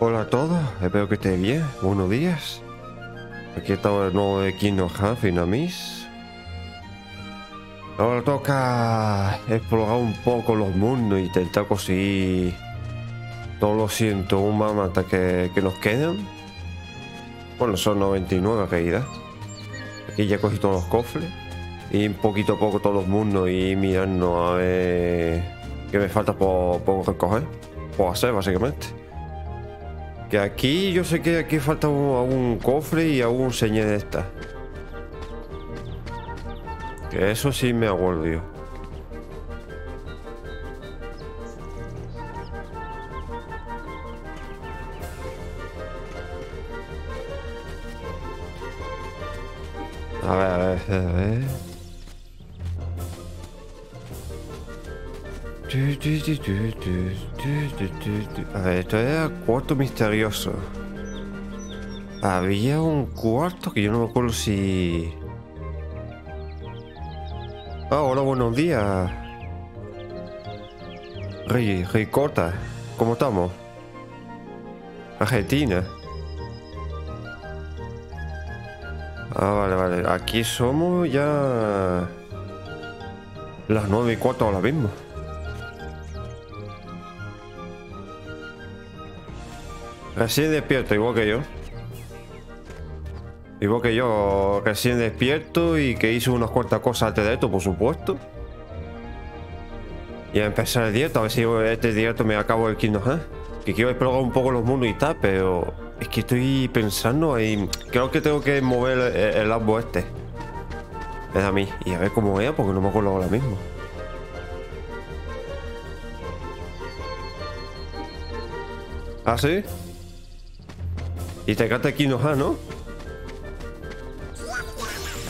Hola a todos, espero que estéis bien. Buenos días. Aquí está el nuevo de Kingdom Hearts Finamis. Ahora toca explorar un poco los mundos e intentar conseguir todos los 101 mamatas que, que nos quedan. Bueno, son 99 en realidad. Aquí ya cogí todos los cofres. Y un poquito a poco todos los mundos y mirando a ver qué me falta por, por recoger. Por hacer, básicamente. Que aquí, yo sé que aquí falta un, algún cofre y algún señal de esta. Que eso sí me acuerdo. A ver, a ver, a ver. A ver, esto era cuarto misterioso. Había un cuarto que yo no me acuerdo si... Ah, hola, buenos días. Rey, Ricota, ¿cómo estamos? Argentina. Ah, vale, vale. Aquí somos ya... Las nueve y cuarto ahora mismo. Recién despierto, igual que yo. Igual que yo, recién despierto y que hice unas cuantas cosas antes de esto, por supuesto. Y a empezar el directo, a ver si este directo me acabo el Kingdom Hearts. Que quiero explorar un poco los mundos y tal, pero es que estoy pensando ahí. Creo que tengo que mover el, el árbol este. Es a mí. Y a ver cómo es, porque no me acuerdo ahora mismo. ¿Ah, sí? Y te canta Kingdom Hearts, ¿no?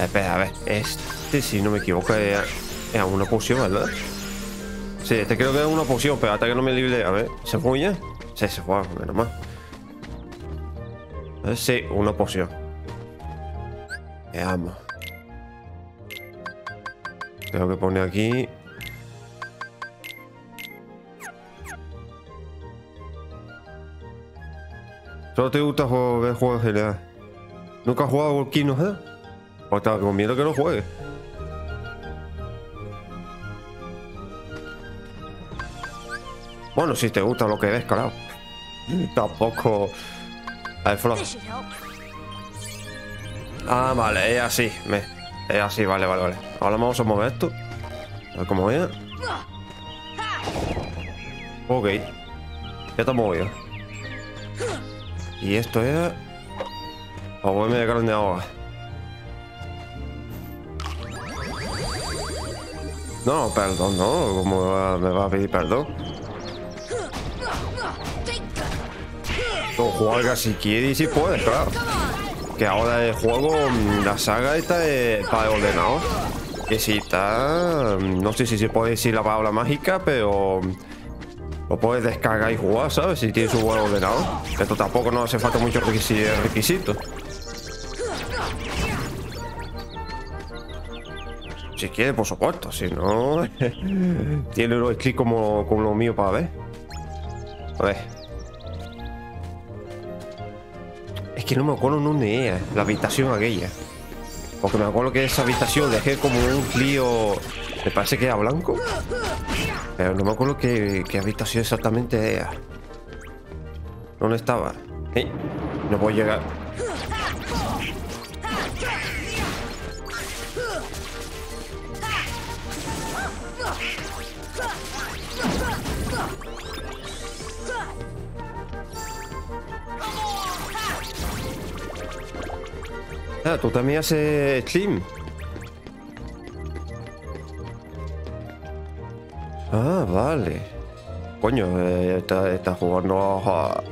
Espera, a ver. Este, si no me equivoco, es, es una poción, ¿verdad? Sí, este creo que es una poción, pero hasta que no me libre. A ver, ¿se fue ya? Sí, se fue, menos mal. Ver, sí, una poción. Veamos. Tengo que poner aquí. ¿Solo te gusta jugar, ver juegos de GLA? ¿Nunca has jugado al Kingdom Hearts? O estaba con miedo que no juegue. Bueno, si te gusta lo que ves, carajo. Tampoco. A ver. Ah, vale, es así. Me... Es así, vale, vale, vale. Ahora vamos a mover esto. A ver cómo es. Ok. Ya está movido. Y esto es. A volverme de carne ahora. No, perdón, no. ¿Cómo me va, a pedir perdón? O juega si quiere y si puede, claro. Que ahora el juego, la saga esta es para ordenador. Que si está. No sé si se puede decir la palabra mágica, pero. Lo puedes descargar y jugar, ¿sabes? Si tienes un buen ordenador. Esto tampoco no hace falta mucho requisito. Si quiere, por supuesto. Si no, tiene los clics como, como lo mío para ver. A ver. Es que no me acuerdo dónde era la habitación aquella. Porque me acuerdo que esa habitación dejé como un lío. Me parece que era blanco. Pero no me acuerdo qué, qué habitación exactamente era. ¿Dónde estaba? ¿Eh? No puedo llegar. Ah, tú también haces stream. Ah, vale. Coño, eh, está, jugando a,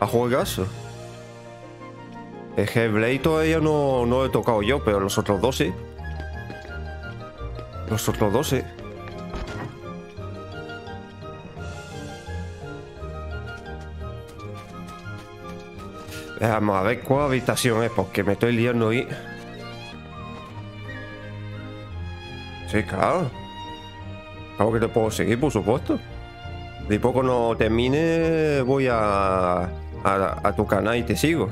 a juegazo. El Hellblade todavía no, no he tocado yo, pero los otros dos sí. Los otros dos sí. Vamos a ver cuál habitación es, porque me estoy liando ahí. Sí, claro. Claro que te puedo seguir, por supuesto. De poco no termine, voy a, a, tu canal y te sigo.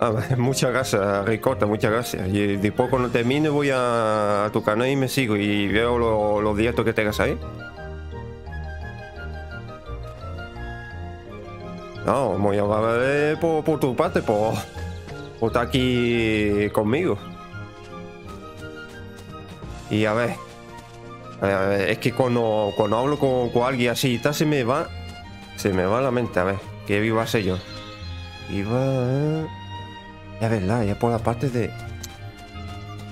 Ah, muchas gracias, Ricota, muchas gracias. Y después cuando termine voy a, tu canal y me sigo y veo los directos que tengas ahí. No, muy amable por, por tu parte, por, por estar aquí conmigo. Y a ver, es que cuando, cuando hablo con, con alguien así, está, se me va, se me va la mente. A ver, ¿qué iba a ser yo? Iba... Ya verdad, ya por la parte de...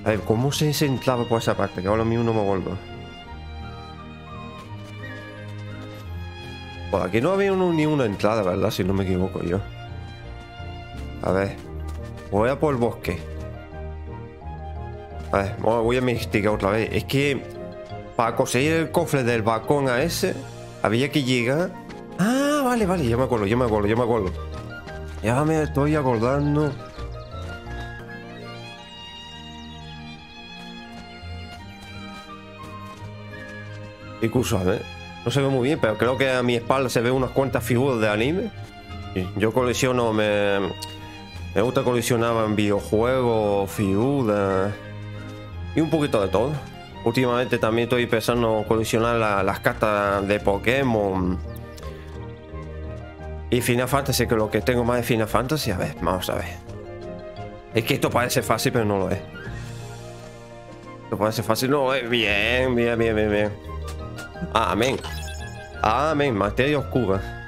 A ver, ¿cómo se entraba por esa parte? Que ahora mismo no me vuelvo. Por aquí no había ni una entrada, ¿verdad? Si no me equivoco yo. A ver. Voy a por el bosque. A ver, voy a investigar otra vez. Es que para conseguir el cofre del balcón a ese, había que llegar... Ah, vale, vale, ya me acuerdo, ya me acuerdo, ya me acuerdo. Ya me estoy acordando. A ver, no se ve muy bien, pero creo que a mi espalda se ve unas cuantas figuras de anime. Yo colecciono, me, me gusta coleccionar en videojuegos, figuras y un poquito de todo. Últimamente también estoy empezando a coleccionar las cartas de Pokémon. Y Final Fantasy, que lo que tengo más de Final Fantasy. A ver, vamos a ver. Es que esto parece fácil, pero no lo es. Esto parece fácil, no lo es. Bien, bien, bien, bien, bien. Amén. Amén. Materia oscura.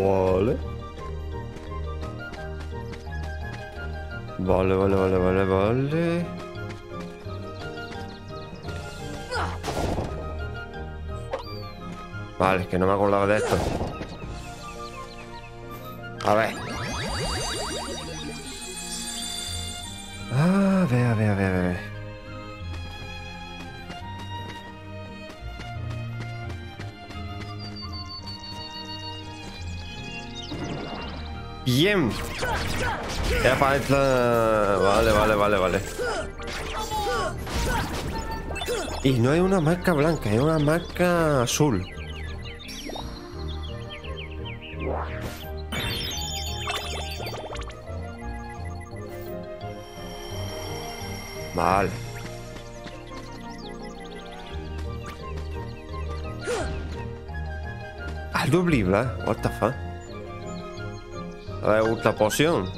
Vale. Vale, vale, vale, vale, vale. Vale, es que no me acordaba de esto. A ver. A ver, a ver, a ver, Bien. Ya para Vale, vale, vale, vale. Y no hay una marca blanca, hay una marca azul. Vale. Algo blibla, what the fuck? Ver, ultra poción.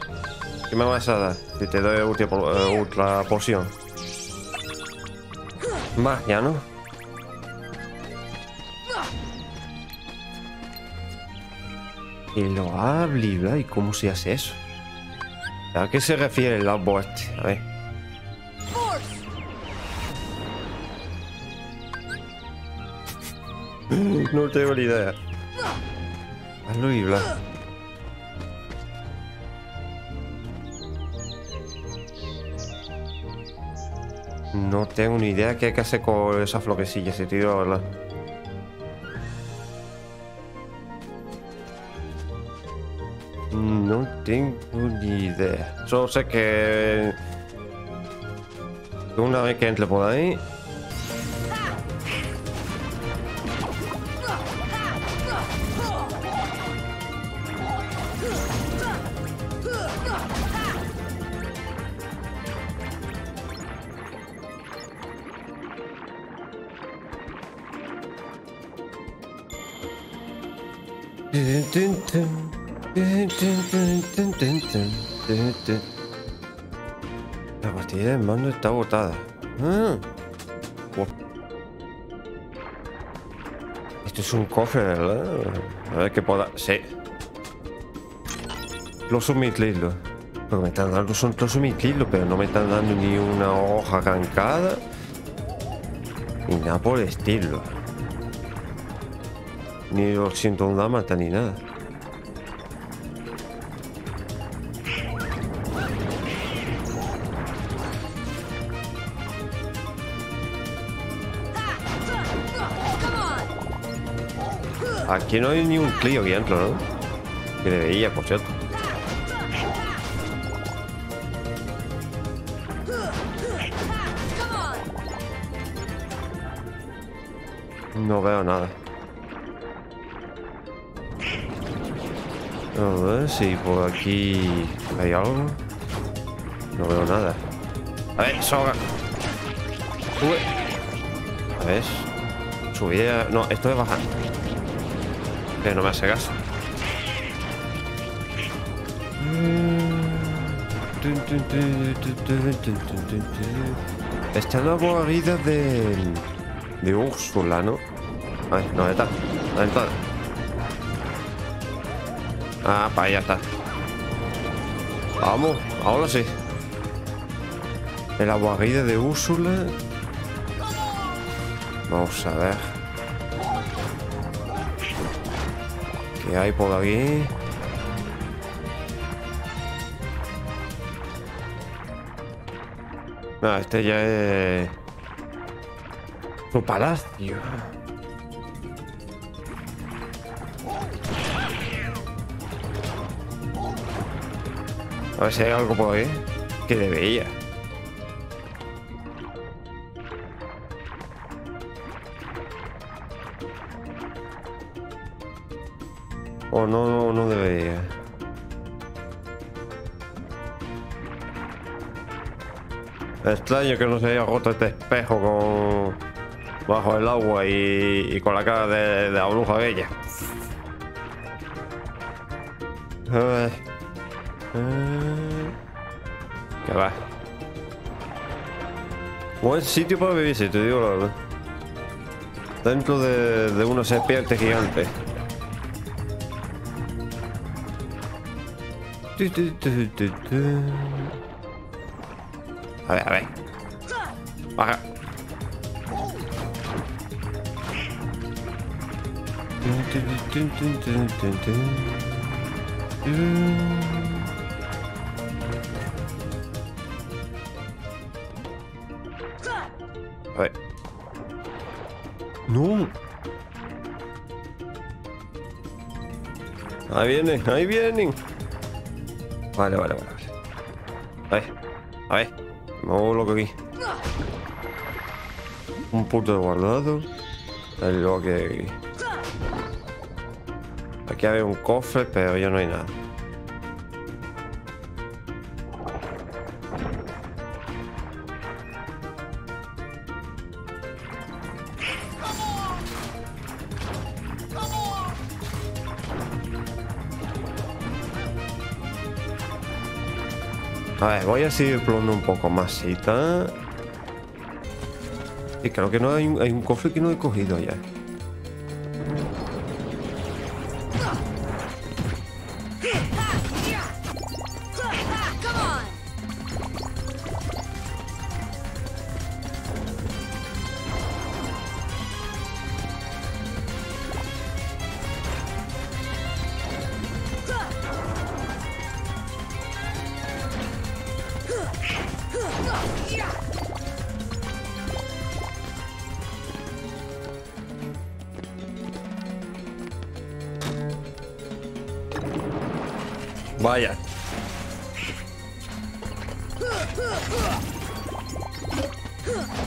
¿Qué me vas a dar? Si te doy ultra, uh, ultra poción. Más, ya no. Y lo habla, ¿y cómo se hace eso? ¿A qué se refiere el labo este? A ver. no tengo ni idea. Hazlo y bla. No tengo ni idea qué hay que hacer con esa floquecilla, ese tiro, ¿verdad? No tengo ni idea. Solo sé que... Una vez que entre por ahí... La pastilla de mando está botada. Ah. Esto es un cofre, ¿verdad? A ver qué pueda... Sí. Los sumitlilo. Lo que me están dando son los sumitlilo, pero no me están dando ni una hoja arrancada. Ni nada por el estilo. Ni los siento un mata ni nada. Aquí no hay ni un Clio dentro, ¿no? Que debería, por cierto. A si por aquí hay algo. No veo nada. A ver, soga. Sube. A ver. Subida. No, esto es bajar. Pero no me hace caso. Esta es la guarida de. de Úrsula, ¿no? A ver, no, está. Ahí está. Ah, para allá está. Vamos, ahora sí. En la guarida de Úrsula. Vamos a ver. ¿Qué hay por aquí? No, este ya es... Su palacio. A ver si hay algo por ahí. Que debería. O no, no, no debería. Extraño que no se haya roto este espejo con bajo el agua y, y con la cara de, de la bruja bella. A ver. Eh, ¿Qué va? Buen sitio para vivir, si te digo la verdad. Dentro de, de una serpiente gigante. Tu, tu, tu, tu, tu. A ver, a ver. Baja. A ver. No. Ahí vienen, ahí vienen. Vale, vale, vale. A ver, a ver. Me loco aquí. Un punto de guardado. Ahí luego que aquí. Hay un cofre, pero ya no hay nada. A ver, voy a seguir explorando un poco más. Y Y creo que no hay, hay un cofre que no he cogido ya.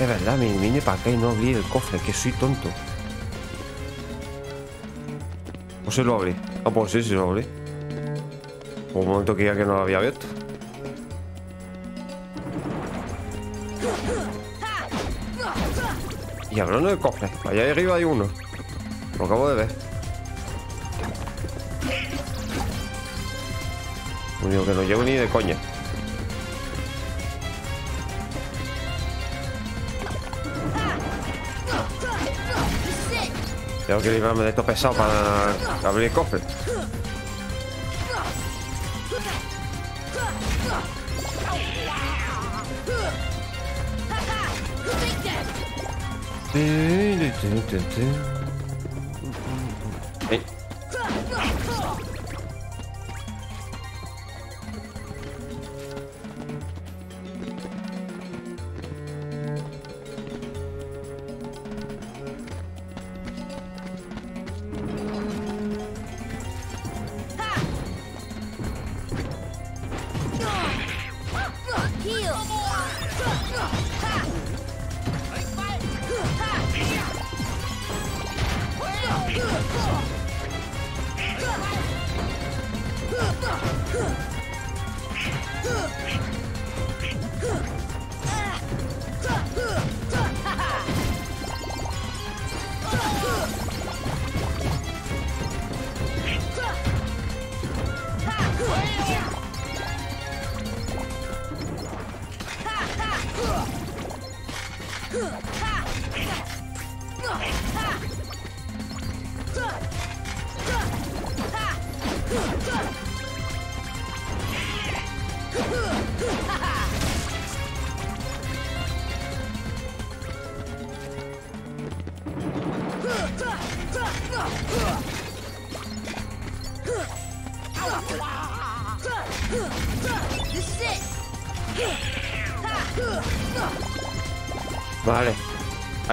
Es verdad, me vine para acá y no abrí el cofre, que soy tonto. ¿O se lo abrí? Ah, pues sí, sí lo abrí. Un momento ya que no lo había abierto. Y hablando de cofres, allá arriba hay uno. Lo acabo de ver. Único que no llevo ni de coña. Tengo que librarme de esto pesado para abrir el cofre. Take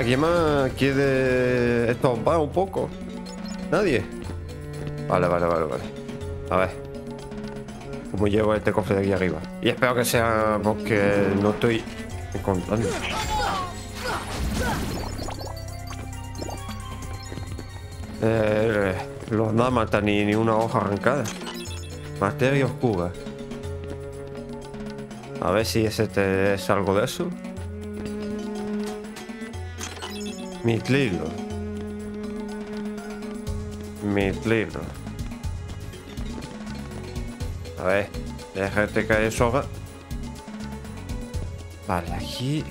¿Alguien más quiere estombar un poco? ¿Nadie? Vale, vale, vale, vale. A ver. ¿Cómo llevo este cofre de aquí arriba? Y espero que sea porque no estoy encontrando. Eh, los námatas ni, ni una hoja arrancada. Materia oscura. A ver si ese te- es algo de eso. Mitlilo. Mitlilo. A ver, déjate caer soga. Vale, aquí.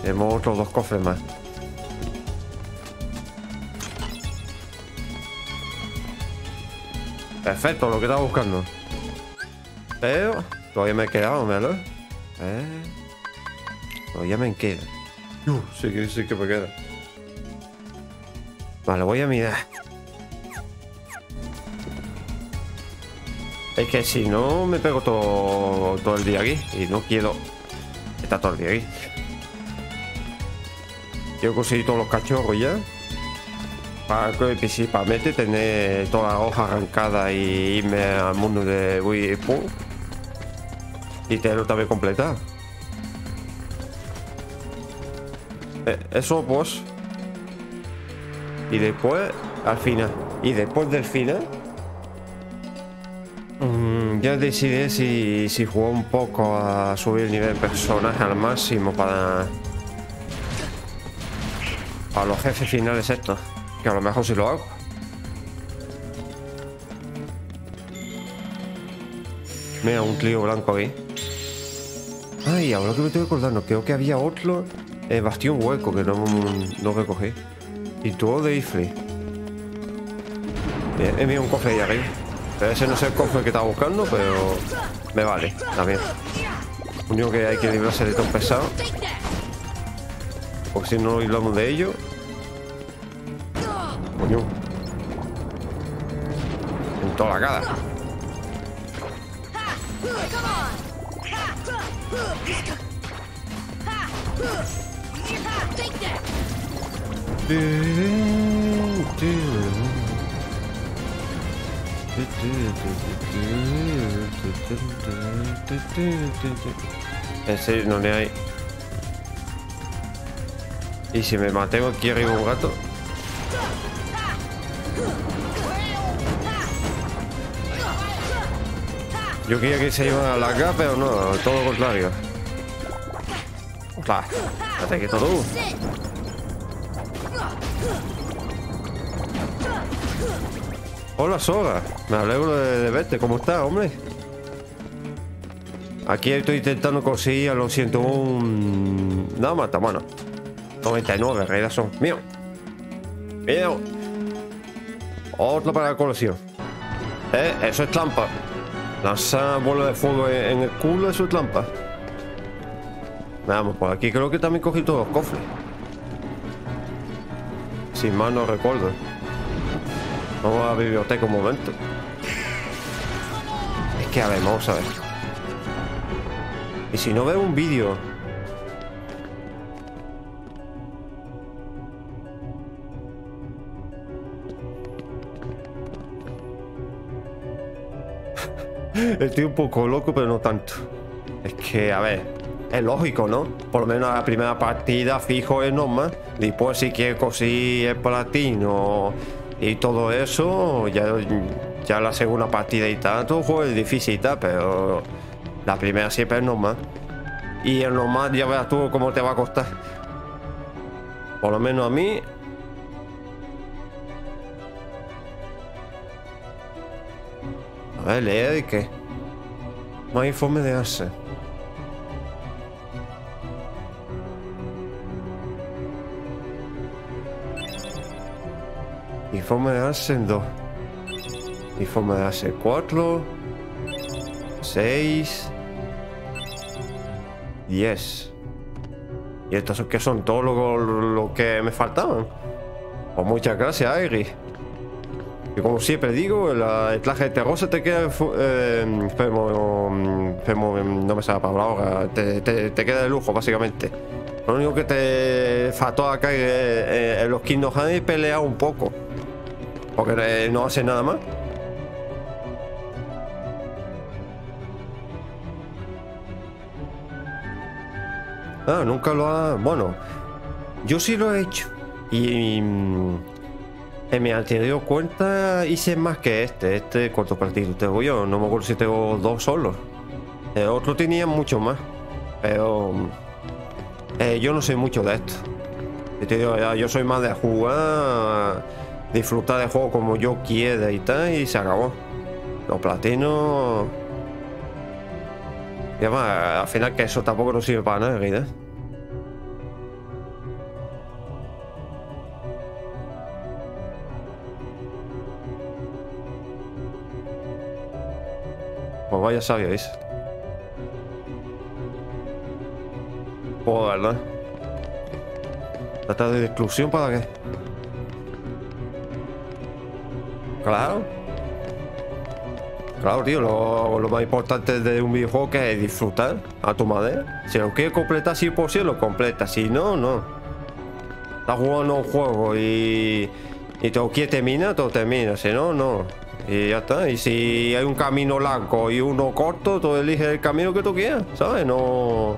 Tenemos otros dos cofres más. Perfecto, lo que estaba buscando. Pero todavía me he quedado, ¿verdad? Eh, todavía me queda. Uh, sí que sí que me queda. Vale, voy a mirar. Es que si no me pego todo, todo el día aquí. Y no quiero estar todo el día aquí. Yo conseguí todos los cachorros ya. Para que principalmente tener todas las hojas arrancadas y irme al mundo de Wii. Y tenerlo también completado. Eso pues. Y después, al final. Y después del final. mm, ya decidí si, si juego un poco a subir el nivel de personaje al máximo para. Para los jefes finales estos. Que a lo mejor si lo hago. Mira, un Clio blanco ahí. Ay, ahora que me estoy acordando, creo que había otro eh, bastión hueco que no, no recogí. Y todo de Ifri. Bien, he mirado un cofre ahí arriba. Ese no es el cofre que estaba buscando, pero me vale, también. Lo único que hay que librarse de todo pesado, porque si no hablamos de ello. Coño. En toda la cara. En serio, no le hay. ¿Y si me mateo aquí arriba un gato? Yo quería que se iban a la capa, pero no, todo lo contrario. Claro, hasta que todo. Hola, Soga. Me alegro de, de verte. ¿Cómo estás, hombre? Aquí estoy intentando conseguir a los 101 Námata. Bueno, 99 en son míos. Mira. Otro para la colección. Eh, eso es trampa. Lanzar bola de fuego en, en el culo, eso es trampa. Vamos, por aquí creo que también cogí todos los cofres. Si mal no recuerdo. Vamos a la biblioteca un momento. Es que a ver, vamos a ver. Y si no veo un vídeo. Estoy un poco loco, pero no tanto. Es que, a ver, es lógico, ¿no? Por lo menos la primera partida fijo es normal. Después si quieres conseguir el platino y todo eso, ya, la segunda partida y tanto, pues es difícil y tal, pero la primera siempre es normal. Y el normal ya verás tú cómo te va a costar. Por lo menos a mí. A ver, leer de qué. Más informe de ASE. Informe de ASE en 2. Informe de ASE 4. 6. 10. ¿Y estos que son todos lo, lo que me faltaban? Pues muchas gracias, Airi. Y como siempre digo, la- el traje de terror se te queda... Eh, femo- no me sale la palabra ahora. Te, te- te queda de lujo, básicamente. Lo único que te faltó acá es eh, en los Kingdom Hearts pelear un poco. Porque eh, no hace nada más. Ah, nunca lo ha... Bueno, yo sí lo he hecho. Y... en mi anterior cuenta hice más que este. Este cuántos partidos tengo yo. No me acuerdo si tengo dos solos. El otro tenía mucho más. Pero... mm, eh, yo no sé mucho de esto. Yo soy más de jugar, disfrutar del juego como yo quiera y tal, y se acabó. Los platinos. Y además, al final que eso tampoco nos sirve para nada, en. Pues vaya sabíais. Joder, ¿verdad? ¿Trata de exclusión para qué? Claro. Claro, tío, lo, más importante de un videojuego que es disfrutar a tu manera. Si lo quieres completar 100%, lo completa. Si no, no. Estás jugando un juego y, y te lo quieres terminar, te lo terminas. Si no, no. Y ya está. Y si hay un camino largo y uno corto, tú eliges el camino que tú quieras, ¿sabes? No.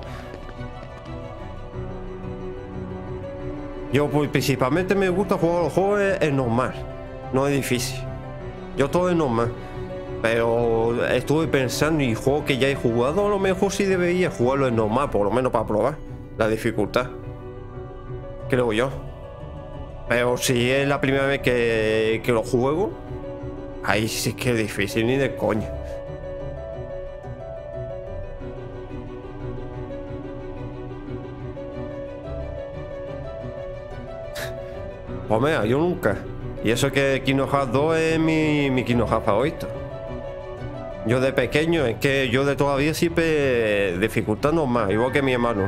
Yo pues, principalmente me gusta jugar los juegos es, es normal, no es difícil. Yo todo es normal. Pero estuve pensando y juego que ya he jugado, a lo mejor sí debería jugarlo en normal, por lo menos para probar la dificultad. Creo yo. Pero si es la primera vez que, que lo juego, ahí sí que difícil, ni de coña. Pues mira, yo nunca. Y eso que Kingdom Hearts 2 es mi, mi Kingdom favorito. Yo de pequeño, es que yo de todavía siempre dificultando más, igual que mi hermano.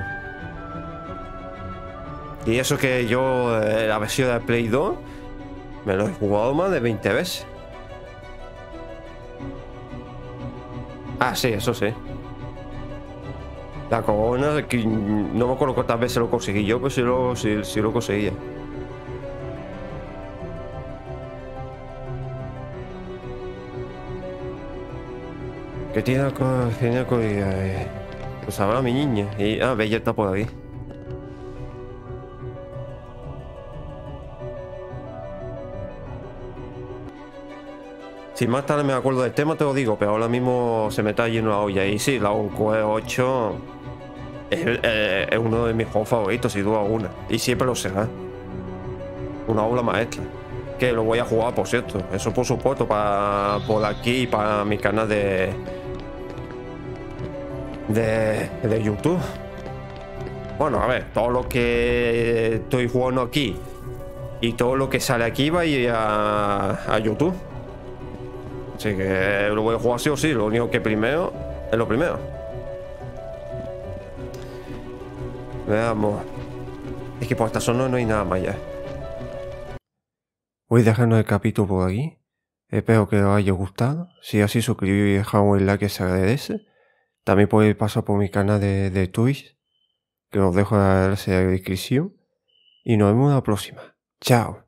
Y eso que yo, eh, la versión de Play 2, me lo he jugado más de 20 veces. Ah, sí, eso sí. La corona, no me acuerdo cuántas veces lo conseguí yo, pero sí lo, sí- sí lo conseguía. ¿Qué tiene con genial con eh, Pues sabrá mi niña. Y, ah, Bella está por ahí. Si más tarde me acuerdo del tema, te lo digo, pero ahora mismo se me está yendo la olla. Y sí, la Oncoe 8 es, eh, es uno de mis juegos favoritos, sin duda alguna. Y siempre lo será. Una obra maestra. Que lo voy a jugar, por cierto. Eso por supuesto, para por aquí y para mi canal de, de, de YouTube. Bueno, a ver, todo lo que estoy jugando aquí Y todo lo que sale aquí va a ir a, a YouTube. Así que lo voy a jugar sí o sí. Lo único que primero es lo primero. Veamos. Es que por esta zona no hay nada más ya. Voy dejando el capítulo por aquí. Espero que os haya gustado. Si así, suscribiros y dejar un like que se agradece. También podéis pasar por mi canal de, de Twitch, que os dejo en la descripción. Y nos vemos la próxima. Chao.